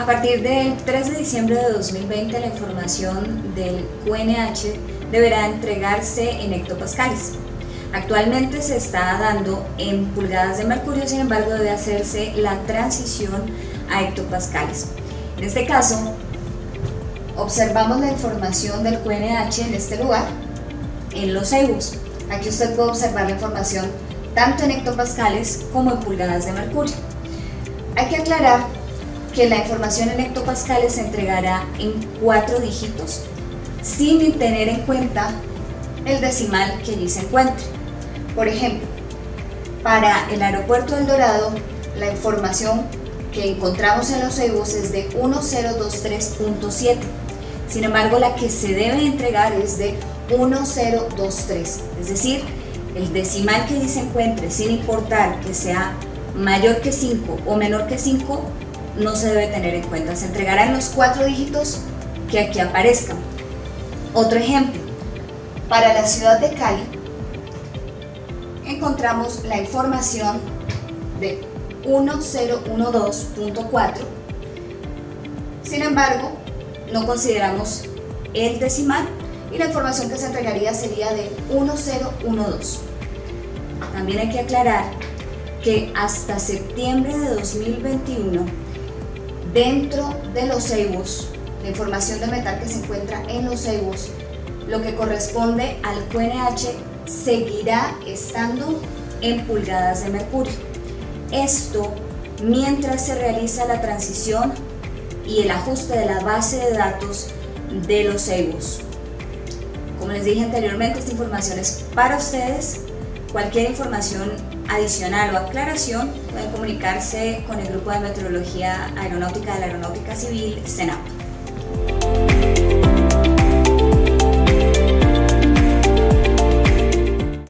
A partir del 3 de diciembre de 2020, la información del QNH deberá entregarse en hectopascales. Actualmente se está dando en pulgadas de mercurio, sin embargo debe hacerse la transición a hectopascales. En este caso, observamos la información del QNH en este lugar, en los EIBUs. Aquí usted puede observar la información tanto en hectopascales como en pulgadas de mercurio. Hay que aclarar que la información en hectopascales se entregará en cuatro dígitos sin tener en cuenta el decimal que allí se encuentre. Por ejemplo, para el aeropuerto del Dorado, la información que encontramos en los EIBUs es de 1023.7. Sin embargo, la que se debe entregar es de 1023, es decir, el decimal que se encuentre, sin importar que sea mayor que 5 o menor que 5, no se debe tener en cuenta. Se entregarán los cuatro dígitos que aquí aparezcan. Otro ejemplo, para la ciudad de Cali encontramos la información de 1012.4. Sin embargo, no consideramos el decimal y la información que se entregaría sería de 1012. También hay que aclarar que hasta septiembre de 2021, dentro de los EIBOS, la información de metal que se encuentra en los EIBOS, lo que corresponde al QNH seguirá estando en pulgadas de mercurio. Esto mientras se realiza la transición y el ajuste de la base de datos de los EIBOS. Como les dije anteriormente, esta información es para ustedes. Cualquier información adicional o aclaración pueden comunicarse con el Grupo de Meteorología Aeronáutica de la Aeronáutica Civil, CENAP.